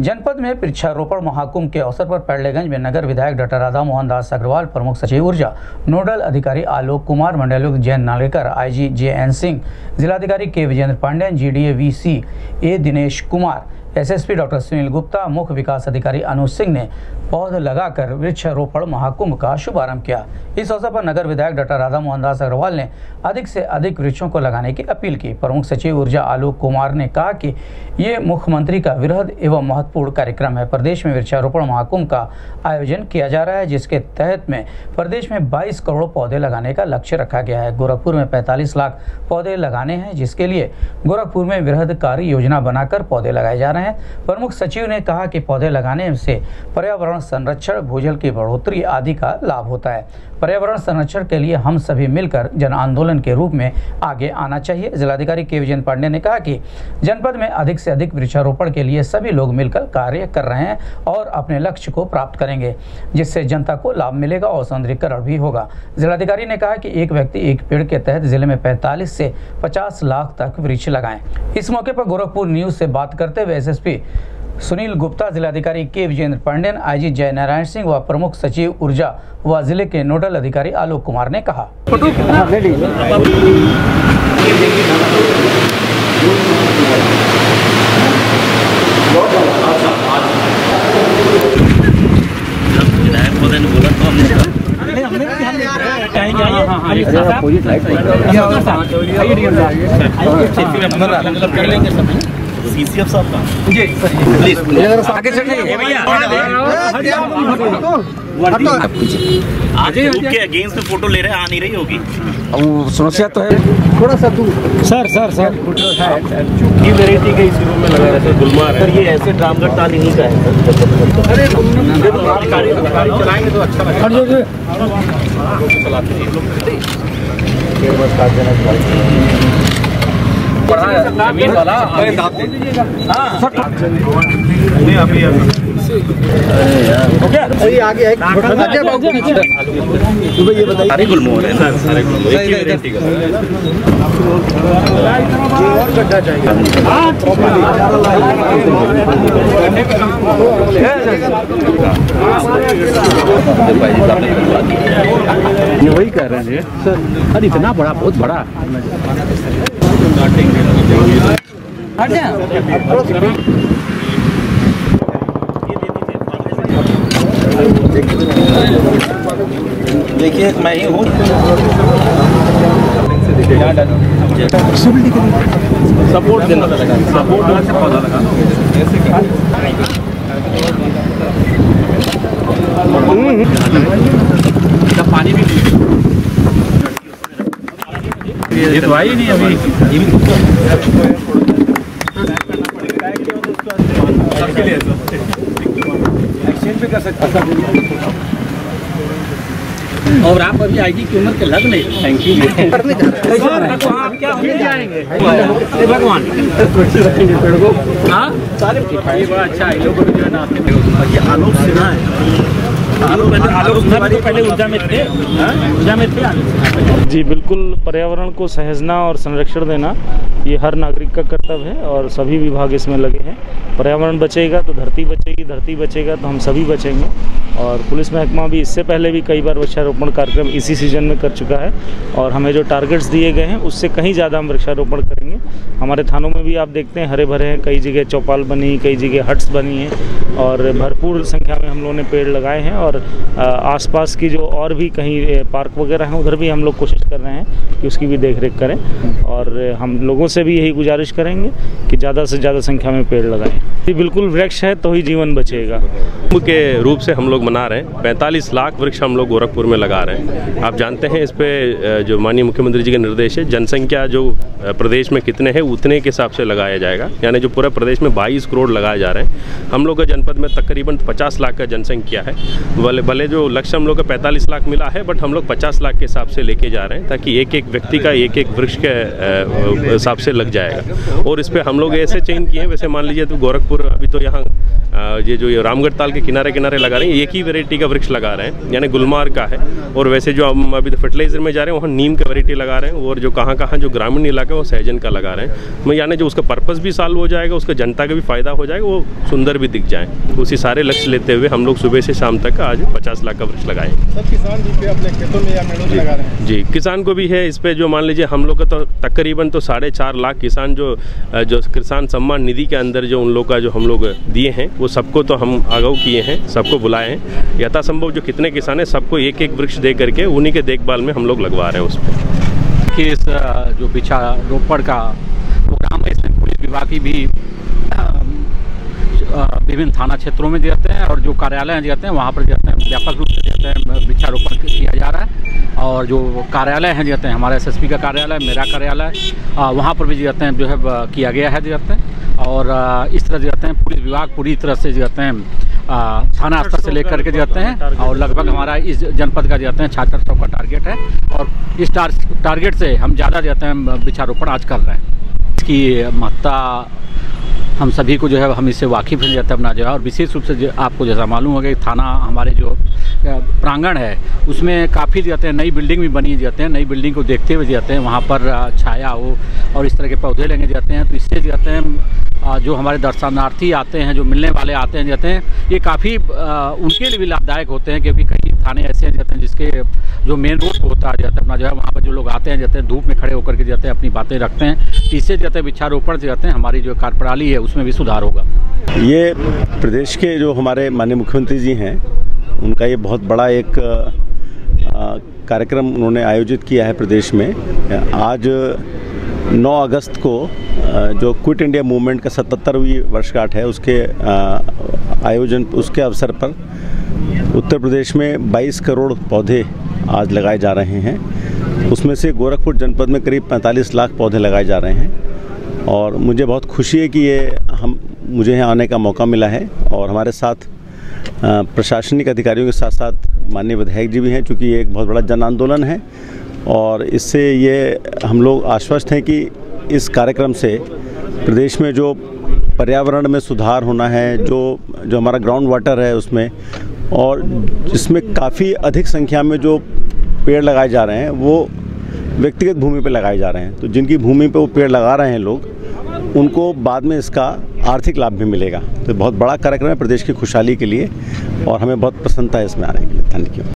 जनपद में वृक्षारोपण महाकुंभ के अवसर पर पैडलेगंज में नगर विधायक डॉक्टर राधा मोहन दास अग्रवाल, प्रमुख सचिव ऊर्जा, नोडल अधिकारी Alok Kumar मंडलुक्त Jain Nalekar IG J N Singh, जिलाधिकारी K Vijendra Pandian GDA VC A Dinesh Kumar SSP doctor Sunil Gupta, मुख्य विकास अधिकारी अनुज सिंह ने पौध लगाकर वृक्षारोपण महाकुंभ का शुभारंभ किया। इस अवसर पर नगर विधायक डॉक्टर राधा मोहन दास अग्रवाल ने अधिक से अधिक वृक्षों को लगाने की अपील की। प्रमुख सचिव ऊर्जा आलोक कुमार ने कहा कि ये मुख्यमंत्री का वृहद एवं महत्वपूर्ण कार्यक्रम है। प्रदेश में वृक्षारोपण महाकुंभ का आयोजन किया जा रहा है, जिसके तहत में प्रदेश में 22 करोड़ पौधे लगाने का लक्ष्य रखा गया है। गोरखपुर में 45 लाख पौधे लगाने हैं, जिसके लिए गोरखपुर में वृहद कार्य योजना बनाकर पौधे लगाए जा रहे हैं। प्रमुख सचिव ने कहा कि पौधे लगाने से पर्यावरण, संरक्षण, भूजल की बढ़ोतरी आदि का लाभ होता है। पर्यावरण संरक्षण के लिए हम सभी मिलकर जन आंदोलन के रूप में आगे आना चाहिए। जिलाधिकारी के विजय पांडे ने कहा कि जनपद में अधिक से अधिक वृक्षारोपण के लिए सभी लोग मिलकर कार्य कर रहे हैं और अपने लक्ष्य को प्राप्त करेंगे, जिससे जनता को लाभ मिलेगा और सौंदर्यकरण भी होगा। जिलाधिकारी ने कहा कि एक व्यक्ति एक पेड़ के तहत ज़िले में 45 से 50 लाख तक वृक्ष लगाएँ। इस मौके पर गोरखपुर न्यूज़ से बात करते हुए एसएसपी सुनील गुप्ता जिलाधिकारी के विजेंद्र पांडेन आईजी जय नारायण सिंह व प्रमुख सचिव ऊर्जा व ज़िले के नोडल अधिकारी आलोक कुमार ने कहा तो सीसीएफ साहब का आज के अगेंस्ट में फ़ोटो ले रहे हैं आ नहीं रही होगी अब समस्या तो है सर सर सर की वेराइटी के इस रूम में लगा रहता है गुलमार सर ये ऐसे ड्रामगढ़ ताल इन्हीं का है अरे चलाएँगे तो अच्छा लगेगा पढ़ा ज़मीन वाला। सर हाँ। अभी अभी। सारे गुलमोहर है सर सारे गुलमोहर। एक ही वेराइटी का ये वही कह रहे हैं सर अरे इतना बड़ा बहुत बड़ा। देखिए, मैं ही हूँ। सपोर्ट देना। पड़ेगा सपोर्ट पौधा लगा पानी भी ये तो आई नहीं अभी। और आप अभी आईजी की उम्र के लग नहीं थैंक यू भगवान। हाँ? सारे बड़ा अच्छा है लोगों को जो है ना आलोक सिन्हा है। जी बिल्कुल पर्यावरण को सहेजना और संरक्षण देना ये हर नागरिक का कर्तव्य है और सभी विभाग इसमें लगे हैं। पर्यावरण बचेगा तो धरती बचेगी धरती बचेगा तो हम सभी बचेंगे। और पुलिस महकमा भी इससे पहले भी कई बार वृक्षारोपण कार्यक्रम इसी सीज़न में कर चुका है। और हमें जो टारगेट्स दिए गए हैं उससे कहीं ज़्यादा हम वृक्षारोपण करेंगे। हमारे थानों में भी आप देखते हैं हरे भरे हैं, कई जगह चौपाल बनी, कई जगह हट्स बनी हैं और भरपूर संख्या में हम लोगों ने पेड़ लगाए हैं और आसपास की जो और भी कहीं पार्क वगैरह हैं, उधर भी हम लोग कोशिश कर रहे हैं कि उसकी भी देख रेख करें और हम लोगों से भी यही गुजारिश करेंगे कि ज़्यादा से ज़्यादा संख्या में पेड़ लगाएँ। जी बिल्कुल वृक्ष है तो ही जीवन बचेगा। के रूप से हम लोग मना रहे हैं। पैंतालीस लाख वृक्ष हम लोग गोरखपुर में लगा रहे हैं। आप जानते हैं इस पे जो माननीय मुख्यमंत्री जी के निर्देश है, जनसंख्या जो प्रदेश में कितने हैं, उतने के हिसाब से लगाया जाएगा। यानी जो पूरे प्रदेश में 22 करोड़ लगाए जा रहे हैं। हम लोग का जनपद में तकरीबन 50 लाख का जनसंख्या है। भले भले जो लक्ष्य हम लोग का 45 लाख मिला है, बट हम लोग 50 लाख के हिसाब से लेके जा रहे हैं, ताकि एक एक व्यक्ति का एक एक वृक्ष के हिसाब से लग जाएगा। और इस पर हम लोग ऐसे चेंज किए हैं, वैसे मान लीजिए तो गोरखपुर अभी तो यहाँ ये जो ये रामगढ़ ताल के किनारे किनारे लगा रहे हैं एक ही वेराइटी का वृक्ष लगा रहे हैं यानी गुलमार का है। और वैसे जो हम अभी तो फर्टिलाइज़र में जा रहे हैं वहाँ नीम का वेराइटी लगा रहे हैं और जो कहाँ कहाँ जो ग्रामीण इलाका है वो सहजन का लगा रहे हैं। मैं यानी जो उसका पर्पज़ भी सॉल्व हो जाएगा उसका जनता का भी फ़ायदा हो जाएगा वो सुंदर भी दिख जाए। उसी सारे लक्ष्य लेते हुए हम लोग सुबह से शाम तक आज पचास लाख का वृक्ष लगाए। किसान जी अपने खेतों में या मेड़ों में लगा रहे हैं? जी किसान को भी है इस पर जो मान लीजिए हम लोग का तो तकरीबन तो साढ़े चार लाख किसान जो जो किसान सम्मान निधि के अंदर जो उन लोग का जो हम लोग दिए हैं वो सबको तो हम आगाह किए हैं, सबको बुलाए हैं। यथासंभव जो कितने किसान हैं, सबको एक एक वृक्ष दे करके उन्हीं के देखभाल में हम लोग लगवा रहे हैं उस पर। जो पीछा रोपड़ का प्रोग्राम है, इसमें पुलिस विभाग की भी विभिन्न थाना क्षेत्रों में जाते हैं और जो कार्यालय हैं जाते हैं, वहाँ पर जाते हैं। व्यापक रूप से जाते हैं। वृक्षारोपण किया जा रहा है और जो कार्यालय हैं, जाते हैं। हमारे एसएसपी का कार्यालय, मेरा कार्यालय वहाँ पर भी जाते हैं, जो है किया गया है, जाते हैं। और इस तरह जाते हैं। पुलिस विभाग पूरी तरह से जाते हैं। थाना स्तर से लेकर के जाते हैं और लगभग हमारा इस जनपद का जाते हैं। छाछठ सौ का टारगेट है और इस टारगेट से हम ज़्यादा जाते हैं वृक्षारोपण आज कर रहे हैं। इसकी महत्ता हम सभी को जो है, हम इससे वाकिफ़ हैं जाते अपना जो है, और विशेष रूप से आपको जैसा मालूम होगा कि थाना हमारे जो प्रांगण है, उसमें काफ़ी जाते हैं, नई बिल्डिंग भी बनी जाते हैं, नई बिल्डिंग को देखते हुए जाते हैं, वहाँ पर छाया हो और इस तरह के पौधे लगे जाते हैं तो इससे जाते हैं जो हमारे दर्शनार्थी आते हैं, जो मिलने वाले आते हैं, जाते हैं, ये काफ़ी उनके लिए भी लाभदायक होते हैं, क्योंकि कई थाने ऐसे हैं, जाते हैं, जिसके जो मेन रोड होता है, जाता है, अपना जो है, वहाँ पर जो लोग आते हैं, जाते हैं, धूप में खड़े होकर के जाते हैं, अपनी बातें रखते हैं इससे जाते हैं, वृक्षारोपण से जाते हैं, हमारी जो कार्यप्रणाली है, उसमें भी सुधार होगा। ये प्रदेश के जो हमारे माननीय मुख्यमंत्री जी हैं, उनका ये बहुत बड़ा एक कार्यक्रम उन्होंने आयोजित किया है प्रदेश में। आज 9 अगस्त को जो क्विट इंडिया मूवमेंट का 77वीं वर्षगांठ है, उसके आयोजन, उसके अवसर पर उत्तर प्रदेश में 22 करोड़ पौधे आज लगाए जा रहे हैं। उसमें से गोरखपुर जनपद में करीब 45 लाख पौधे लगाए जा रहे हैं। और मुझे बहुत खुशी है कि ये हम, मुझे यहाँ आने का मौका मिला है और हमारे साथ प्रशासनिक अधिकारियों के साथ साथ माननीय विधायक जी भी हैं, चूँकि ये एक बहुत बड़ा जन आंदोलन है। और इससे ये हम लोग आश्वस्त हैं कि इस कार्यक्रम से प्रदेश में जो पर्यावरण में सुधार होना है, जो जो हमारा ग्राउंड वाटर है उसमें, और जिसमें काफ़ी अधिक संख्या में जो पेड़ लगाए जा रहे हैं, वो व्यक्तिगत भूमि पर लगाए जा रहे हैं। तो जिनकी भूमि पर वो पेड़ लगा रहे हैं लोग, उनको बाद में इसका आर्थिक लाभ भी मिलेगा। तो बहुत बड़ा कार्यक्रम है प्रदेश की खुशहाली के लिए, और हमें बहुत प्रसन्नता है इसमें आने के लिए। यू